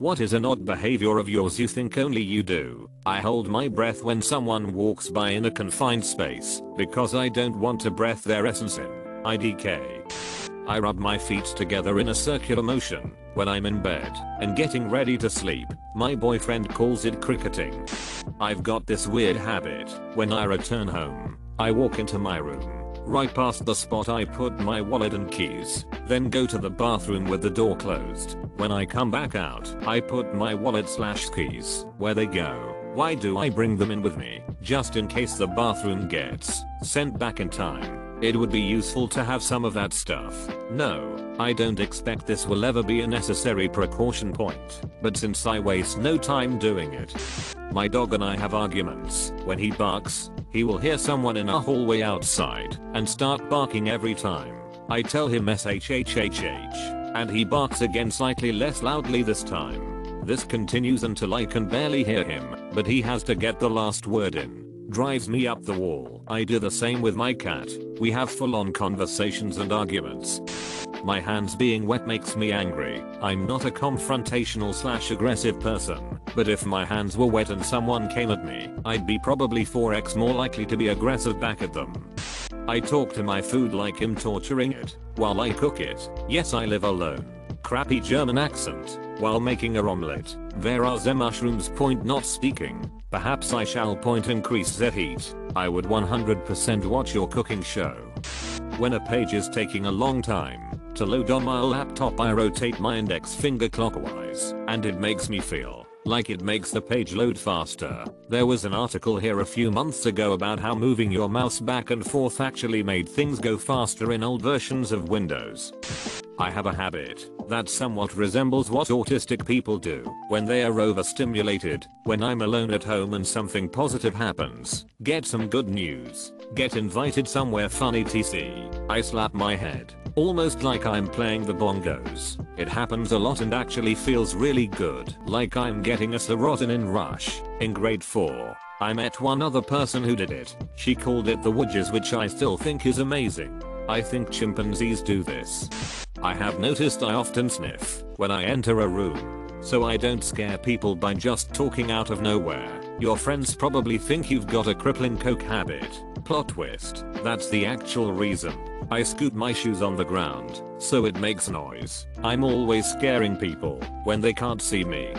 What is an odd behavior of yours you think only you do? I hold my breath when someone walks by in a confined space because I don't want to breath their essence in. IDK. I rub my feet together in a circular motion when I'm in bed and getting ready to sleep. My boyfriend calls it cricketing. I've got this weird habit. When I return home, I walk into my room right past the spot I put my wallet and keys, then go to the bathroom with the door closed. When I come back out, I put my wallet slash keys where they go. Why do I bring them in with me? Just in case the bathroom gets sent back in time. It would be useful to have some of that stuff. No, I don't expect this will ever be a necessary precaution point, but since I waste no time doing it. My dog and I have arguments. When he barks, he will hear someone in a hallway outside and start barking every time. I tell him SHHHH, and he barks again slightly less loudly this time. This continues until I can barely hear him, but he has to get the last word in drives me up the wall. I do the same with my cat. We have full on conversations and arguments. My hands being wet makes me angry. I'm not a confrontational slash aggressive person, but if my hands were wet and someone came at me, I'd be probably 4x more likely to be aggressive back at them. I talk to my food like I'm torturing it while I cook it. Yes I live alone. Crappy German accent while making a omelette. There are the mushrooms point not speaking. Perhaps I shall point increase the heat. I would 100% watch your cooking show. When a page is taking a long time to load on my laptop I rotate my index finger clockwise and it makes me feel like it makes the page load faster. There was an article here a few months ago about how moving your mouse back and forth actually made things go faster in old versions of Windows. I have a habit that somewhat resembles what autistic people do when they are overstimulated. When I'm alone at home and something positive happens, get some good news, get invited somewhere funny tc, I slap my head, almost like I'm playing the bongos. It happens a lot and actually feels really good, like I'm getting a serotonin rush. In grade 4, I met one other person who did it. She called it the Woodges which I still think is amazing. I think chimpanzees do this. I have noticed I often sniff when I enter a room. So I don't scare people by just talking out of nowhere. Your friends probably think you've got a crippling coke habit. Plot twist. That's the actual reason. I scoop my shoes on the ground, so it makes noise. I'm always scaring people when they can't see me.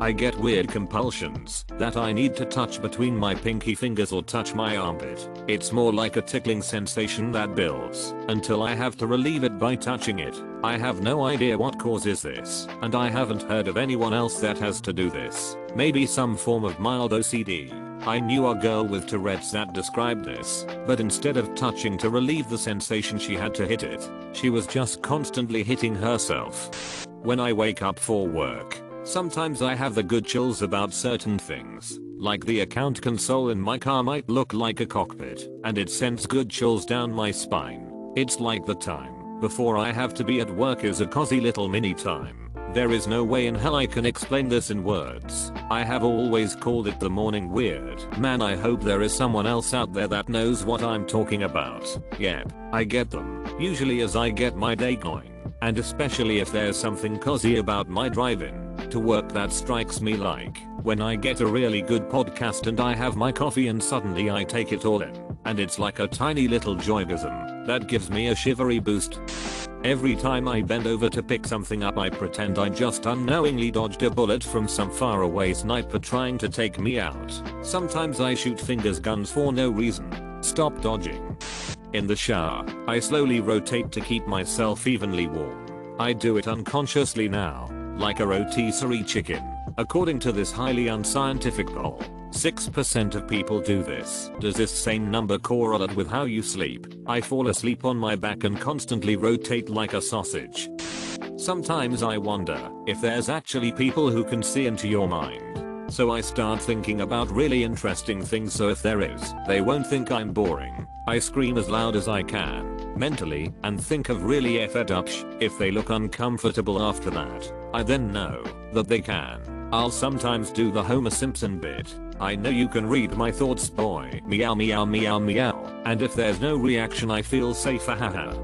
I get weird compulsions that I need to touch between my pinky fingers or touch my armpit. It's more like a tickling sensation that builds until I have to relieve it by touching it. I have no idea what causes this, and I haven't heard of anyone else that has to do this. Maybe some form of mild OCD. I knew a girl with Tourette's that described this, but instead of touching to relieve the sensation she had to hit it, she was just constantly hitting herself. When I wake up for work, Sometimes I have the good chills about certain things, like the account console in my car might look like a cockpit, and it sends good chills down my spine. It's like the time before I have to be at work is a cozy little mini time. There is no way in hell I can explain this in words. I have always called it the morning weird. Man I hope there is someone else out there that knows what I'm talking about. Yep, I get them. Usually as I get my day going. And especially if there's something cozy about my driving to work that strikes me like when I get a really good podcast and I have my coffee and suddenly I take it all in and it's like a tiny little joygasm that gives me a shivery boost. Every time I bend over to pick something up I pretend I just unknowingly dodged a bullet from some faraway sniper trying to take me out. Sometimes I shoot fingers guns for no reason. Stop dodging. In the shower, I slowly rotate to keep myself evenly warm. I do it unconsciously now like a rotisserie chicken. According to this highly unscientific poll, 6% of people do this. Does this same number correlate with how you sleep? I fall asleep on my back and constantly rotate like a sausage. Sometimes I wonder if there's actually people who can see into your mind. So I start thinking about really interesting things so if there is, they won't think I'm boring. I scream as loud as I can, mentally, and think of really effed up sh if they look uncomfortable after that. I then know that they can. I'll sometimes do the Homer Simpson bit. I know you can read my thoughts boy. Meow meow meow meow. And if there's no reaction I feel safer haha.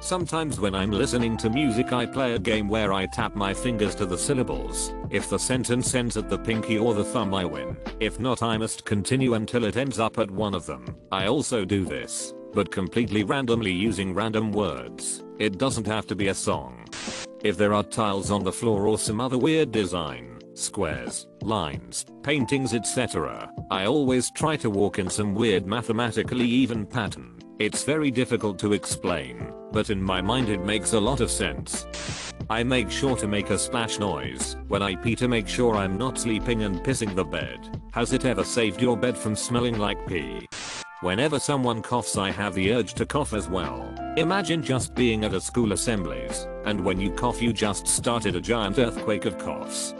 Sometimes when I'm listening to music I play a game where I tap my fingers to the syllables. If the sentence ends at the pinky or the thumb I win. If not I must continue until it ends up at one of them. I also do this, but completely randomly using random words. It doesn't have to be a song. If there are tiles on the floor or some other weird design, squares, lines, paintings etc. I always try to walk in some weird mathematically even pattern. It's very difficult to explain, but in my mind it makes a lot of sense. I make sure to make a splash noise when I pee to make sure I'm not sleeping and pissing the bed. Has it ever saved your bed from smelling like pee? Whenever someone coughs I have the urge to cough as well. Imagine just being at a school assemblies, and when you cough you just started a giant earthquake of coughs.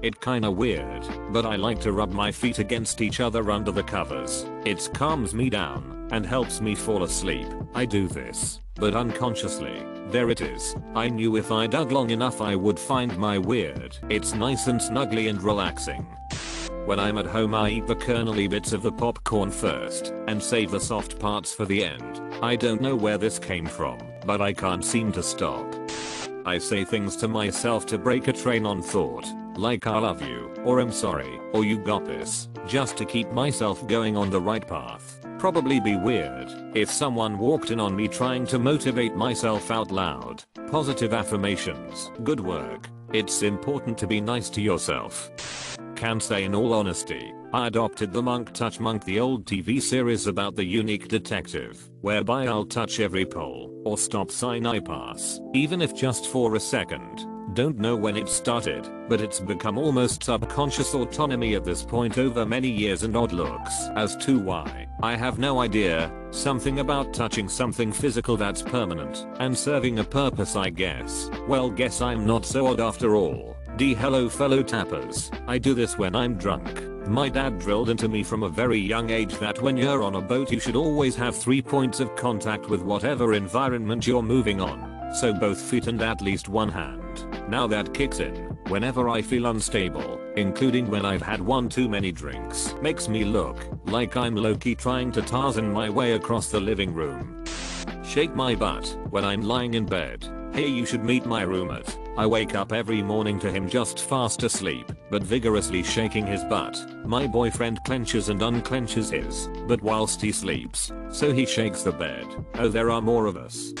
It kinda weird, but I like to rub my feet against each other under the covers. It calms me down and helps me fall asleep. I do this, but unconsciously. There it is. I knew if I dug long enough I would find my weird. It's nice and snuggly and relaxing. When I'm at home I eat the kernely bits of the popcorn first and save the soft parts for the end. I don't know where this came from, but I can't seem to stop. I say things to myself to break a train on thought, like I love you, or I'm sorry, or you got this, just to keep myself going on the right path probably be weird if someone walked in on me trying to motivate myself out loud. Positive affirmations. Good work. It's important to be nice to yourself. Can say in all honesty, I adopted the Monk Touch Monk the old TV series about the unique detective, whereby I'll touch every pole or stop sign I pass, even if just for a second. Don't know when it started, but it's become almost subconscious autonomy at this point over many years and odd looks as to why. I have no idea, something about touching something physical that's permanent and serving a purpose I guess. Well guess I'm not so odd after all. D hello fellow tappers, I do this when I'm drunk. My dad drilled into me from a very young age that when you're on a boat you should always have three points of contact with whatever environment you're moving on. So both feet and at least one hand. Now that kicks in, whenever I feel unstable, including when I've had one too many drinks, makes me look like I'm Loki trying to Tarzan my way across the living room. Shake my butt when I'm lying in bed. Hey you should meet my roommate. I wake up every morning to him just fast asleep, but vigorously shaking his butt. My boyfriend clenches and unclenches his, but whilst he sleeps, so he shakes the bed. Oh there are more of us.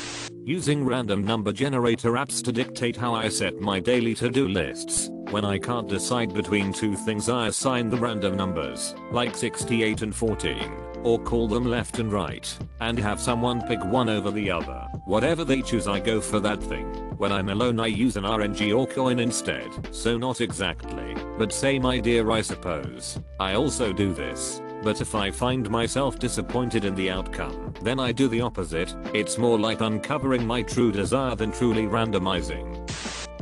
Using random number generator apps to dictate how I set my daily to-do lists. When I can't decide between two things I assign the random numbers, like 68 and 14, or call them left and right, and have someone pick one over the other. Whatever they choose I go for that thing. When I'm alone I use an RNG or coin instead, so not exactly, but same idea I suppose. I also do this but if I find myself disappointed in the outcome, then I do the opposite. It's more like uncovering my true desire than truly randomizing.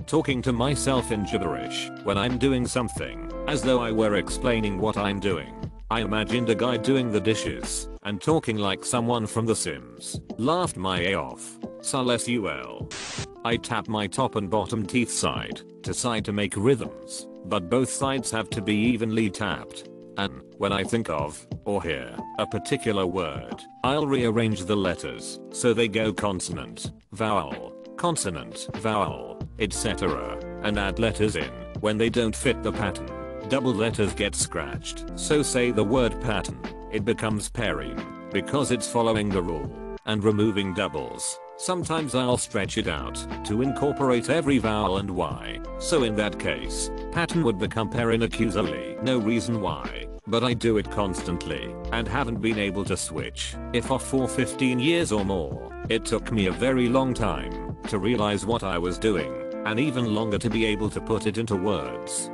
Talking to myself in gibberish when I'm doing something, as though I were explaining what I'm doing. I imagined a guy doing the dishes and talking like someone from The Sims. Laughed my A off. Sul I tap my top and bottom teeth side to side to make rhythms, but both sides have to be evenly tapped. And, when I think of, or hear, a particular word, I'll rearrange the letters, so they go consonant, vowel, consonant, vowel, etc. and add letters in, when they don't fit the pattern. Double letters get scratched, so say the word pattern, it becomes pairing because it's following the rule, and removing doubles. Sometimes I'll stretch it out to incorporate every vowel and Y. So in that case, pattern would become perinacusally. No reason why, but I do it constantly and haven't been able to switch if off for 15 years or more. It took me a very long time to realize what I was doing and even longer to be able to put it into words.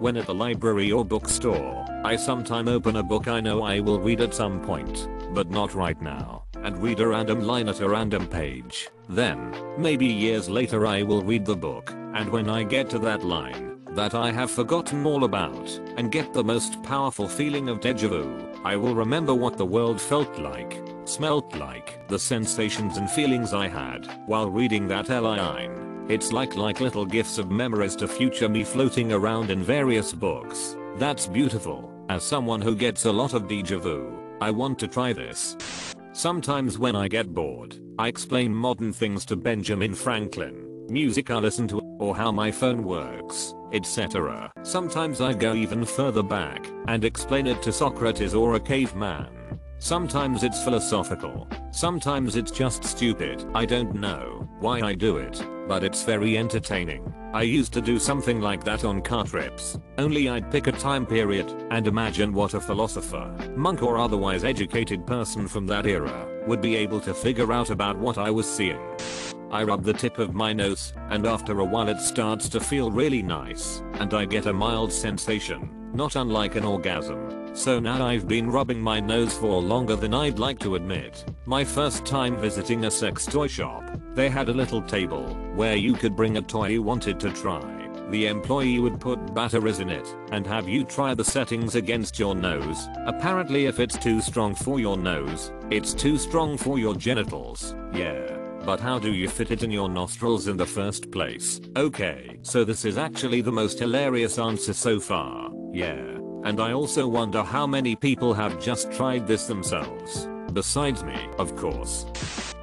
When at the library or bookstore, I sometime open a book I know I will read at some point, but not right now and read a random line at a random page. Then, maybe years later I will read the book, and when I get to that line, that I have forgotten all about, and get the most powerful feeling of deja vu, I will remember what the world felt like, smelt like, the sensations and feelings I had while reading that line. It's like like little gifts of memories to future me floating around in various books. That's beautiful. As someone who gets a lot of deja vu, I want to try this. Sometimes when I get bored, I explain modern things to Benjamin Franklin, music I listen to, or how my phone works, etc. Sometimes I go even further back and explain it to Socrates or a caveman. Sometimes it's philosophical. Sometimes it's just stupid. I don't know why I do it, but it's very entertaining. I used to do something like that on car trips. Only I'd pick a time period and imagine what a philosopher, monk or otherwise educated person from that era would be able to figure out about what I was seeing. I rub the tip of my nose, and after a while it starts to feel really nice, and I get a mild sensation, not unlike an orgasm. So now I've been rubbing my nose for longer than I'd like to admit. My first time visiting a sex toy shop, they had a little table where you could bring a toy you wanted to try. The employee would put batteries in it and have you try the settings against your nose. Apparently if it's too strong for your nose, it's too strong for your genitals. Yeah. But how do you fit it in your nostrils in the first place? Okay, so this is actually the most hilarious answer so far. Yeah. And I also wonder how many people have just tried this themselves. Besides me, of course.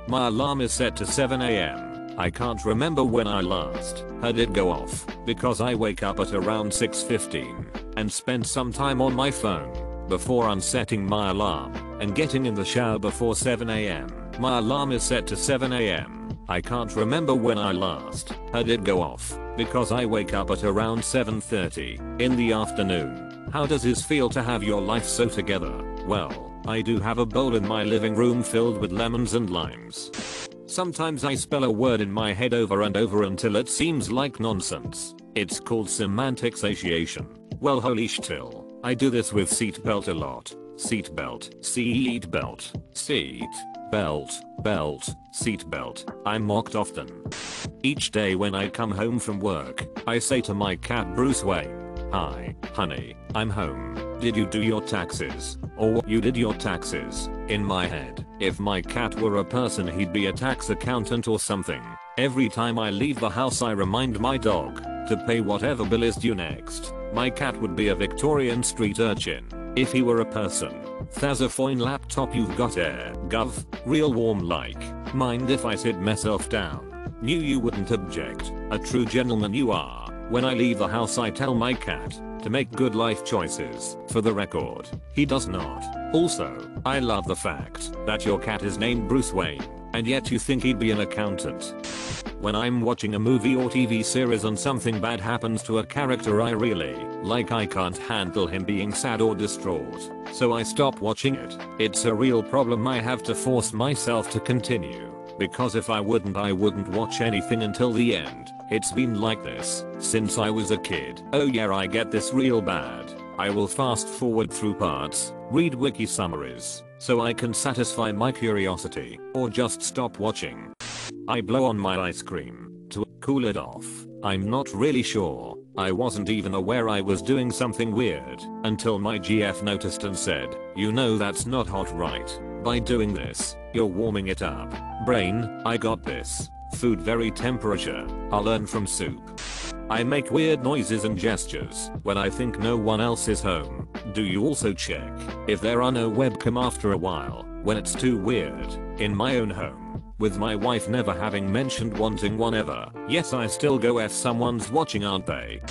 My alarm is set to 7am. I can't remember when I last had it go off because I wake up at around 6.15 and spend some time on my phone before unsetting my alarm and getting in the shower before 7am. My alarm is set to 7am. I can't remember when I last had it go off because I wake up at around 7.30 in the afternoon. How does this feel to have your life so together? Well, I do have a bowl in my living room filled with lemons and limes. Sometimes I spell a word in my head over and over until it seems like nonsense. It's called semantic satiation. Well holy shtill. I do this with seatbelt a lot. Seatbelt, seat belt, seat, belt, belt, seatbelt. I'm mocked often. Each day when I come home from work, I say to my cat Bruce Wayne, Hi, honey, I'm home. Did you do your taxes? Or you did your taxes? In my head, if my cat were a person he'd be a tax accountant or something. Every time I leave the house I remind my dog to pay whatever bill is due next. My cat would be a Victorian street urchin. If he were a person. Thazafoin laptop you've got air. Gov. Real warm like. Mind if I sit myself down? Knew you wouldn't object. A true gentleman you are. When I leave the house I tell my cat to make good life choices. For the record, he does not. Also, I love the fact that your cat is named Bruce Wayne, and yet you think he'd be an accountant. When I'm watching a movie or TV series and something bad happens to a character I really like I can't handle him being sad or distraught, so I stop watching it. It's a real problem I have to force myself to continue. Because if I wouldn't I wouldn't watch anything until the end. It's been like this since I was a kid. Oh yeah I get this real bad. I will fast forward through parts, read wiki summaries, so I can satisfy my curiosity, or just stop watching. I blow on my ice cream to cool it off. I'm not really sure. I wasn't even aware I was doing something weird until my GF noticed and said, you know that's not hot right. By doing this, you're warming it up. Brain, I got this. Food very temperature. I'll learn from soup. I make weird noises and gestures when I think no one else is home. Do you also check if there are no webcam after a while when it's too weird in my own home? With my wife never having mentioned wanting one ever. Yes I still go if someone's watching aren't they?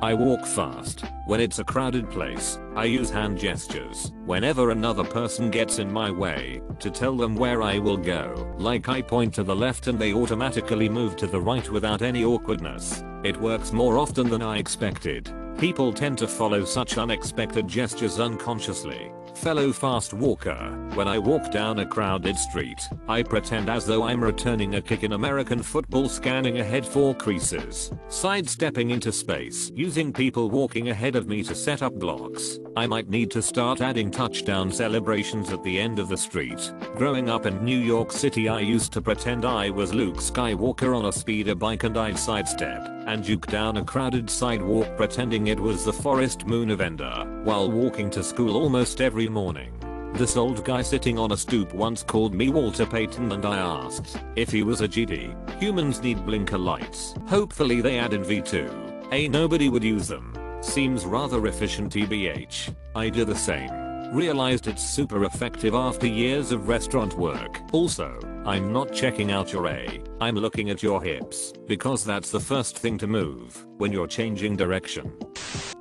I walk fast. When it's a crowded place, I use hand gestures whenever another person gets in my way to tell them where I will go. Like I point to the left and they automatically move to the right without any awkwardness. It works more often than I expected. People tend to follow such unexpected gestures unconsciously. Fellow fast walker, when I walk down a crowded street, I pretend as though I'm returning a kick in American football scanning ahead for creases, sidestepping into space, using people walking ahead of me to set up blocks. I might need to start adding touchdown celebrations at the end of the street. Growing up in New York City I used to pretend I was Luke Skywalker on a speeder bike and I'd sidestep and juke down a crowded sidewalk pretending it was the Forest Moon Endor while walking to school almost every morning. This old guy sitting on a stoop once called me Walter Payton and I asked if he was a GD. Humans need blinker lights. Hopefully they add in V2. A nobody would use them. Seems rather efficient TBH. I do the same. Realized it's super effective after years of restaurant work. Also, I'm not checking out your A, I'm looking at your hips, because that's the first thing to move when you're changing direction.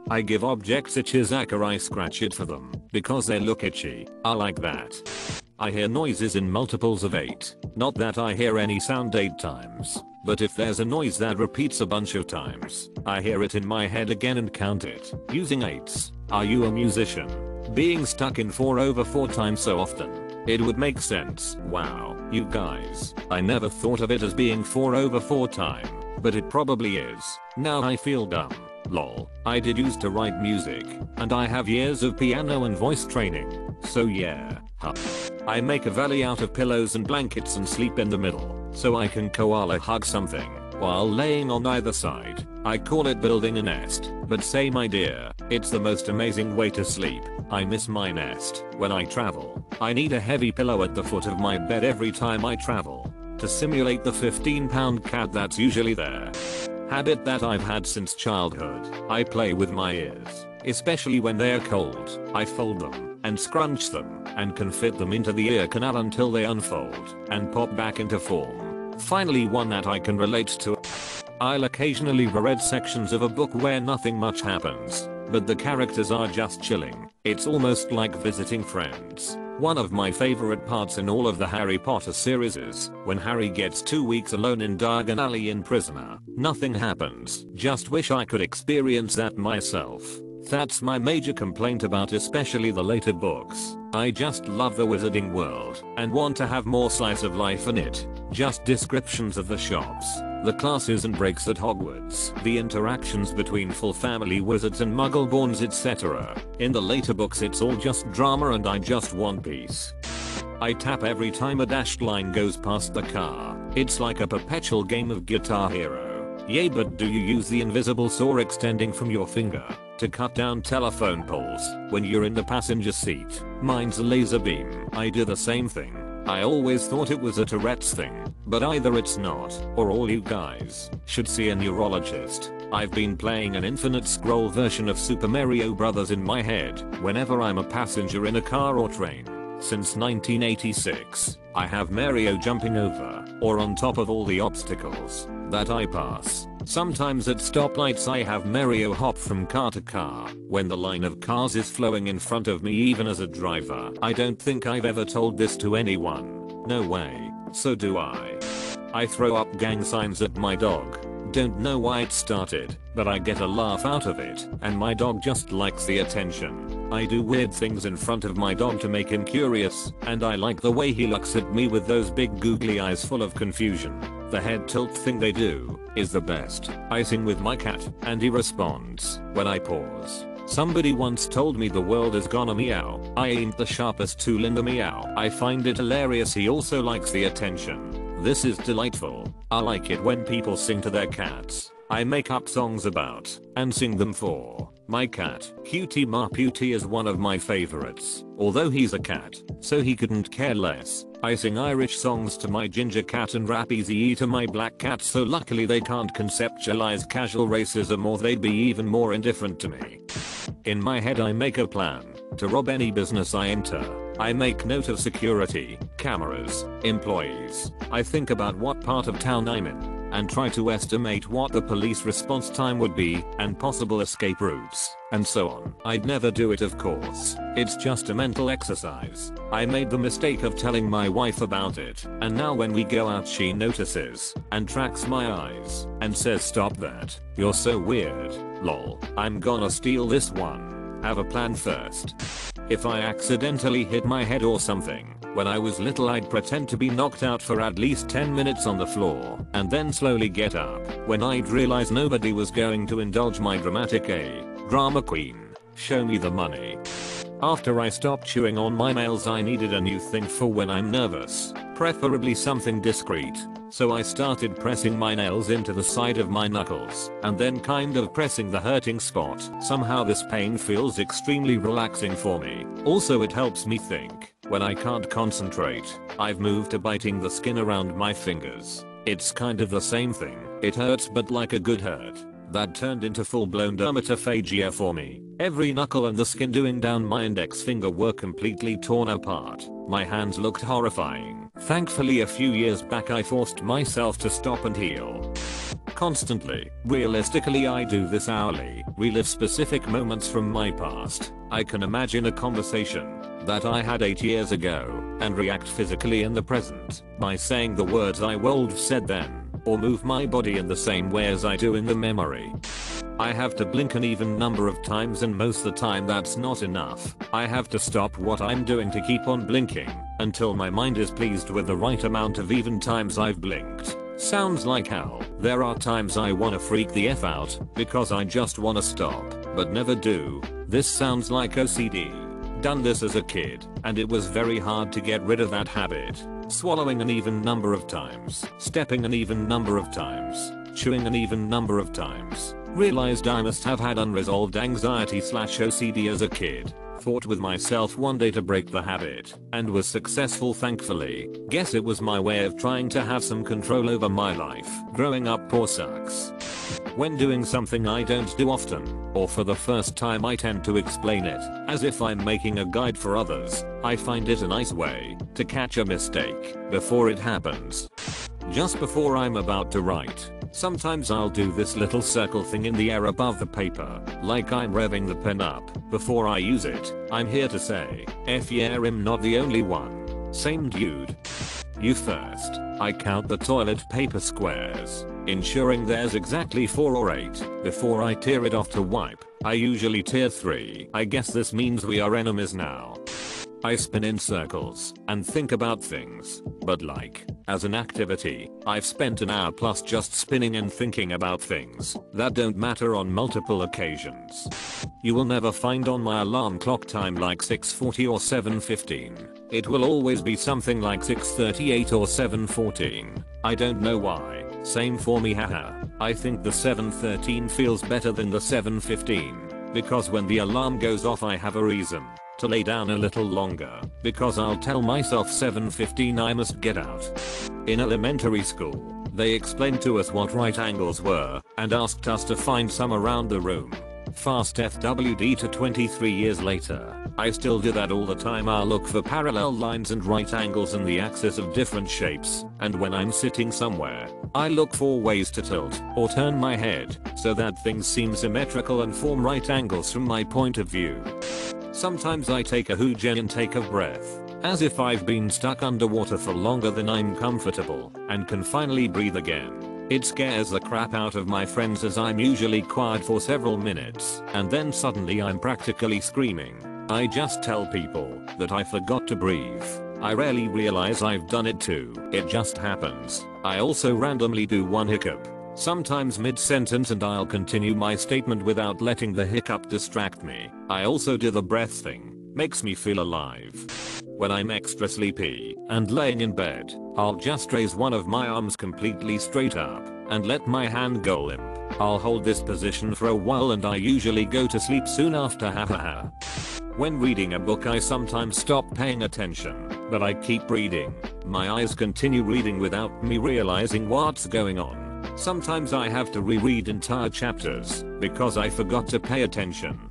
I give objects itches after I scratch it for them, because they look itchy. I like that. I hear noises in multiples of 8. Not that I hear any sound 8 times, but if there's a noise that repeats a bunch of times, I hear it in my head again and count it, using 8s. Are you a musician? Being stuck in 4 over 4 times so often. It would make sense. Wow, you guys. I never thought of it as being 4 over 4 time, but it probably is. Now I feel dumb. Lol. I did used to write music, and I have years of piano and voice training. So yeah. Huh. I make a valley out of pillows and blankets and sleep in the middle, so I can koala hug something while laying on either side. I call it building a nest, but say my dear, it's the most amazing way to sleep. I miss my nest when I travel. I need a heavy pillow at the foot of my bed every time I travel to simulate the 15 pound cat that's usually there. Habit that I've had since childhood. I play with my ears, especially when they're cold. I fold them and scrunch them and can fit them into the ear canal until they unfold and pop back into form. Finally one that I can relate to. I'll occasionally reread sections of a book where nothing much happens, but the characters are just chilling. It's almost like visiting friends. One of my favorite parts in all of the Harry Potter series is when Harry gets two weeks alone in Diagon Alley in Prisoner. Nothing happens. Just wish I could experience that myself. That's my major complaint about especially the later books. I just love the wizarding world and want to have more slice of life in it. Just descriptions of the shops, the classes and breaks at Hogwarts, the interactions between full family wizards and muggleborns etc. In the later books it's all just drama and I just want peace. I tap every time a dashed line goes past the car. It's like a perpetual game of Guitar Hero. Yay but do you use the invisible saw extending from your finger to cut down telephone poles when you're in the passenger seat? Mine's a laser beam. I do the same thing. I always thought it was a Tourette's thing, but either it's not, or all you guys should see a neurologist. I've been playing an infinite scroll version of Super Mario Bros. in my head whenever I'm a passenger in a car or train. Since 1986, I have Mario jumping over or on top of all the obstacles that I pass. Sometimes at stoplights I have Mario hop from car to car when the line of cars is flowing in front of me even as a driver. I don't think I've ever told this to anyone. No way. So do I. I throw up gang signs at my dog. Don't know why it started, but I get a laugh out of it, and my dog just likes the attention. I do weird things in front of my dog to make him curious, and I like the way he looks at me with those big googly eyes full of confusion. The head tilt thing they do is the best. I sing with my cat and he responds when I pause. Somebody once told me the world is gonna meow. I ain't the sharpest tool in the meow. I find it hilarious he also likes the attention. This is delightful. I like it when people sing to their cats. I make up songs about and sing them for my cat, Cutie Marputi is one of my favorites, although he's a cat, so he couldn't care less. I sing Irish songs to my ginger cat and rap easy to my black cat so luckily they can't conceptualize casual racism or they'd be even more indifferent to me. In my head I make a plan to rob any business I enter. I make note of security, cameras, employees. I think about what part of town I'm in and try to estimate what the police response time would be and possible escape routes, and so on. I'd never do it of course. It's just a mental exercise. I made the mistake of telling my wife about it, and now when we go out she notices and tracks my eyes and says stop that. You're so weird. Lol. I'm gonna steal this one. Have a plan first. If I accidentally hit my head or something, when I was little I'd pretend to be knocked out for at least 10 minutes on the floor, and then slowly get up, when I'd realize nobody was going to indulge my dramatic A. Drama queen. Show me the money. After I stopped chewing on my nails I needed a new thing for when I'm nervous, preferably something discreet, so I started pressing my nails into the side of my knuckles and then kind of pressing the hurting spot. Somehow this pain feels extremely relaxing for me. Also it helps me think. When I can't concentrate, I've moved to biting the skin around my fingers. It's kind of the same thing. It hurts but like a good hurt. That turned into full-blown dermatophagia for me. Every knuckle and the skin doing down my index finger were completely torn apart. My hands looked horrifying. Thankfully a few years back I forced myself to stop and heal. Constantly, realistically I do this hourly, relive specific moments from my past. I can imagine a conversation that I had 8 years ago and react physically in the present by saying the words I would have said then or move my body in the same way as I do in the memory. I have to blink an even number of times and most the time that's not enough. I have to stop what I'm doing to keep on blinking until my mind is pleased with the right amount of even times I've blinked. Sounds like hell. There are times I wanna freak the F out because I just wanna stop, but never do. This sounds like OCD. Done this as a kid, and it was very hard to get rid of that habit. Swallowing an even number of times, stepping an even number of times, chewing an even number of times. Realized I must have had unresolved anxiety slash OCD as a kid. Fought with myself one day to break the habit, and was successful thankfully. Guess it was my way of trying to have some control over my life. Growing up poor sucks. When doing something I don't do often, or for the first time I tend to explain it, as if I'm making a guide for others. I find it a nice way to catch a mistake before it happens. Just before I'm about to write, sometimes I'll do this little circle thing in the air above the paper, like I'm revving the pen up. Before I use it, I'm here to say, F yeah I'm not the only one. Same dude. You first. I count the toilet paper squares, ensuring there's exactly 4 or 8 before I tear it off to wipe. I usually tear 3. I guess this means we are enemies now. I spin in circles and think about things, but like, as an activity, I've spent an hour plus just spinning and thinking about things that don't matter on multiple occasions. You will never find on my alarm clock time like 6.40 or 7.15. It will always be something like 6.38 or 7.14. I don't know why. Same for me haha. I think the 7.13 feels better than the 7.15. Because when the alarm goes off I have a reason to lay down a little longer because I'll tell myself 7.15 I must get out. In elementary school, they explained to us what right angles were and asked us to find some around the room. Fast FWD to 23 years later, I still do that all the time I'll look for parallel lines and right angles in the axis of different shapes, and when I'm sitting somewhere, I look for ways to tilt or turn my head so that things seem symmetrical and form right angles from my point of view. Sometimes I take a huge intake of breath, as if I've been stuck underwater for longer than I'm comfortable, and can finally breathe again. It scares the crap out of my friends as I'm usually quiet for several minutes, and then suddenly I'm practically screaming. I just tell people that I forgot to breathe. I rarely realize I've done it too, it just happens. I also randomly do one hiccup, sometimes mid-sentence and I'll continue my statement without letting the hiccup distract me. I also do the breath thing, makes me feel alive. When I'm extra sleepy and laying in bed, I'll just raise one of my arms completely straight up and let my hand go limp. I'll hold this position for a while and I usually go to sleep soon after hahaha. When reading a book I sometimes stop paying attention, but I keep reading. My eyes continue reading without me realizing what's going on. Sometimes I have to reread entire chapters because I forgot to pay attention.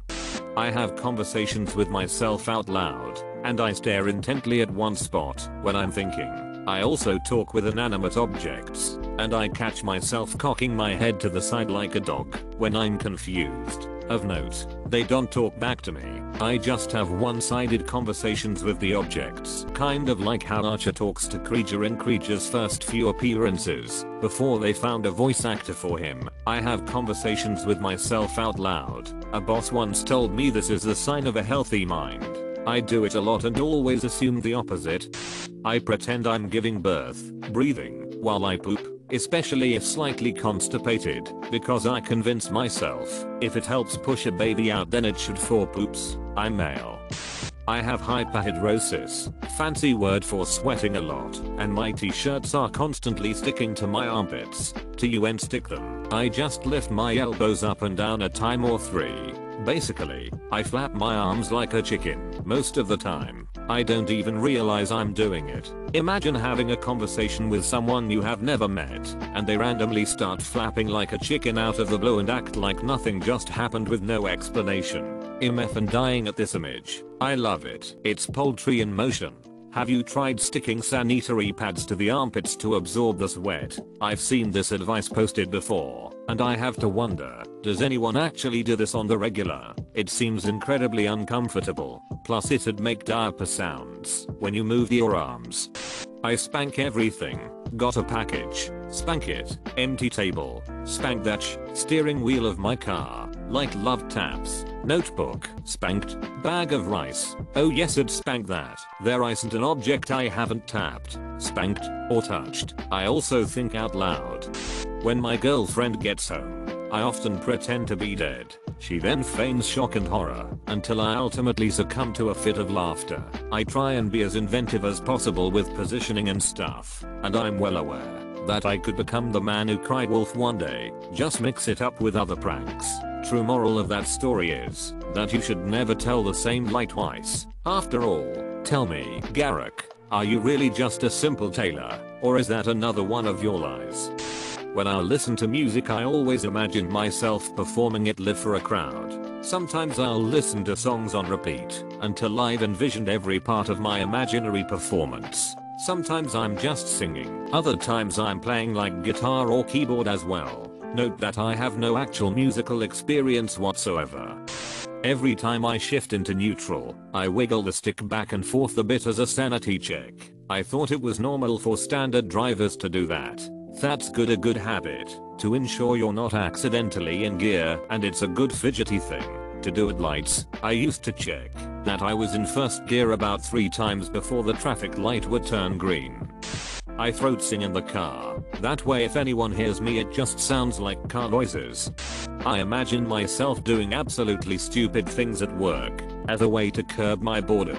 I have conversations with myself out loud, and I stare intently at one spot when I'm thinking. I also talk with inanimate objects, and I catch myself cocking my head to the side like a dog when I'm confused. Of note, they don't talk back to me. I just have one-sided conversations with the objects. Kind of like how Archer talks to Krieger in Krieger's first few appearances, before they found a voice actor for him. I have conversations with myself out loud. A boss once told me this is a sign of a healthy mind. I do it a lot and always assume the opposite. I pretend I'm giving birth, breathing, while I poop, especially if slightly constipated, because I convince myself, if it helps push a baby out then it should for poops, I'm male. I have hyperhidrosis, fancy word for sweating a lot, and my t-shirts are constantly sticking to my armpits. To you and stick them, I just lift my elbows up and down a time or three. Basically, I flap my arms like a chicken, most of the time. I don't even realize I'm doing it. Imagine having a conversation with someone you have never met and they randomly start flapping like a chicken out of the blue and act like nothing just happened with no explanation. MF and dying at this image. I love it. It's poultry in motion. Have you tried sticking sanitary pads to the armpits to absorb the sweat? I've seen this advice posted before, and I have to wonder, does anyone actually do this on the regular? It seems incredibly uncomfortable, plus it'd make diaper sounds when you move your arms. I spank everything. Got a package. Spank it. Empty table. Spank that steering wheel of my car. Like love taps. Notebook. Spanked. Bag of rice. Oh yes I'd spank that. There isn't an object I haven't tapped, spanked, or touched. I also think out loud. When my girlfriend gets home, I often pretend to be dead. She then feigns shock and horror until I ultimately succumb to a fit of laughter. I try and be as inventive as possible with positioning and stuff, and I'm well aware that I could become the man who cried wolf one day, just mix it up with other pranks. True moral of that story is that you should never tell the same lie twice. After all, tell me, Garak, are you really just a simple tailor, or is that another one of your lies? When I listen to music I always imagine myself performing it live for a crowd. Sometimes I'll listen to songs on repeat until I've envisioned every part of my imaginary performance. Sometimes I'm just singing, other times I'm playing like guitar or keyboard as well. Note that I have no actual musical experience whatsoever. Every time I shift into neutral, I wiggle the stick back and forth a bit as a sanity check. I thought it was normal for standard drivers to do that. That's good a good habit, to ensure you're not accidentally in gear and it's a good fidgety thing to do at lights, I used to check that I was in first gear about 3 times before the traffic light would turn green. I throat sing in the car, that way if anyone hears me it just sounds like car noises. I imagine myself doing absolutely stupid things at work, as a way to curb my boredom.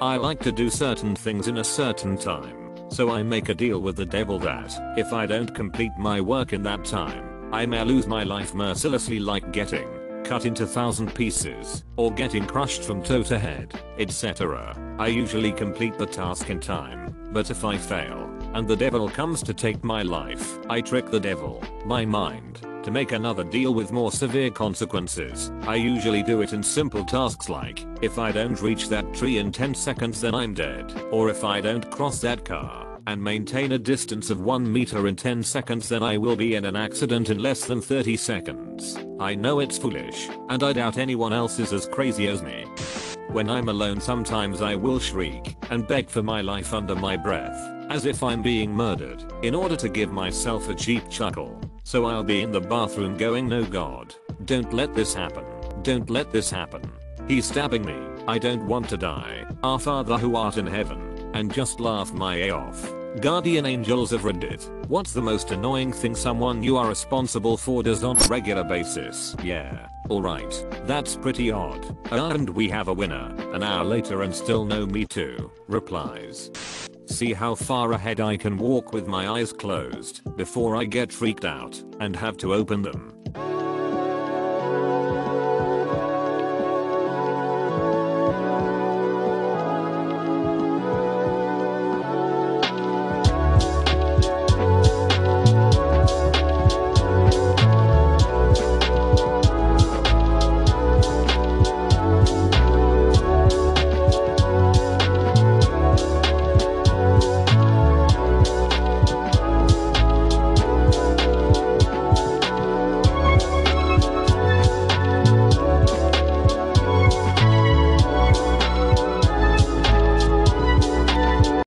I like to do certain things in a certain time, so I make a deal with the devil that, if I don't complete my work in that time, I may lose my life mercilessly like getting cut into thousand pieces, or getting crushed from toe to head, etc. I usually complete the task in time, but if I fail, and the devil comes to take my life, I trick the devil, my mind, to make another deal with more severe consequences. I usually do it in simple tasks like, if I don't reach that tree in 10 seconds then I'm dead, or if I don't cross that car, and maintain a distance of 1 meter in 10 seconds then I will be in an accident in less than 30 seconds. I know it's foolish, and I doubt anyone else is as crazy as me. When I'm alone sometimes I will shriek and beg for my life under my breath, as if I'm being murdered, in order to give myself a cheap chuckle. So I'll be in the bathroom going no god, don't let this happen, don't let this happen. He's stabbing me, I don't want to die, our father who art in heaven and just laugh my a off. Guardian Angels of Reddit. What's the most annoying thing someone you are responsible for does on a regular basis? Yeah, alright, that's pretty odd. And we have a winner, an hour later and still no me too, replies. See how far ahead I can walk with my eyes closed before I get freaked out and have to open them.